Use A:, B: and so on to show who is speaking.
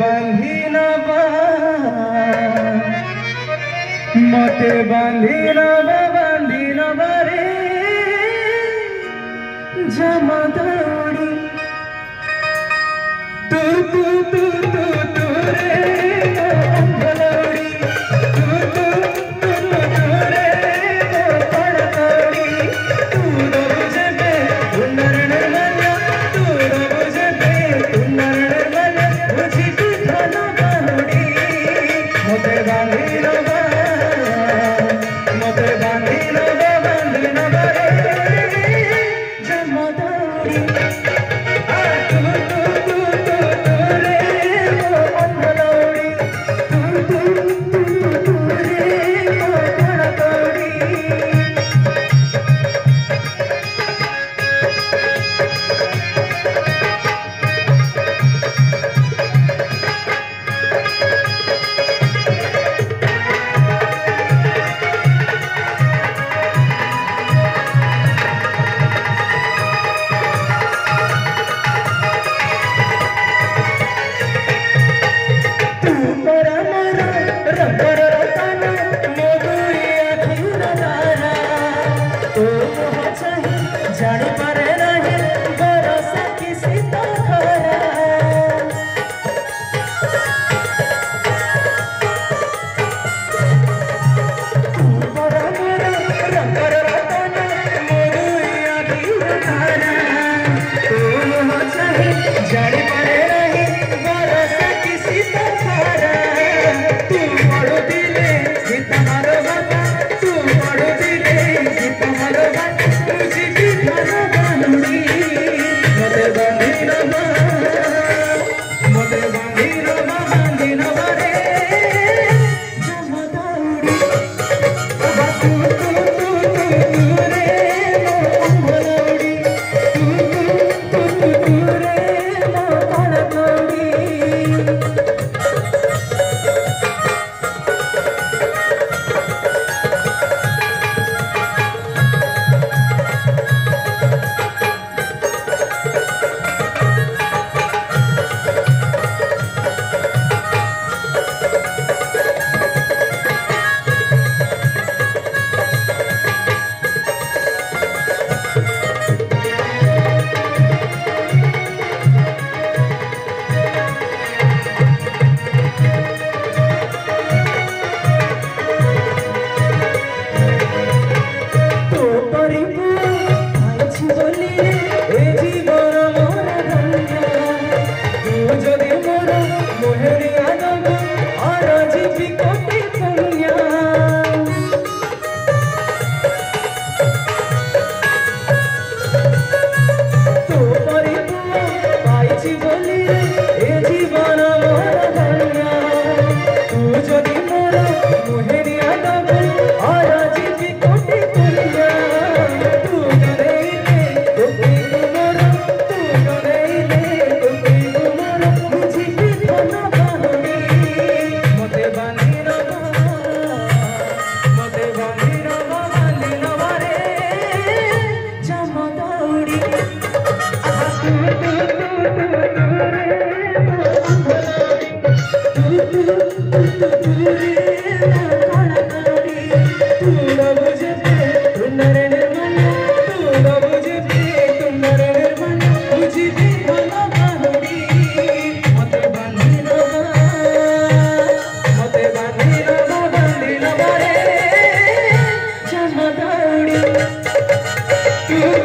A: বাঁধি না মতে বাঁধি না বাঁধি না বারে জামাতা நகரே நகரே Jacaré.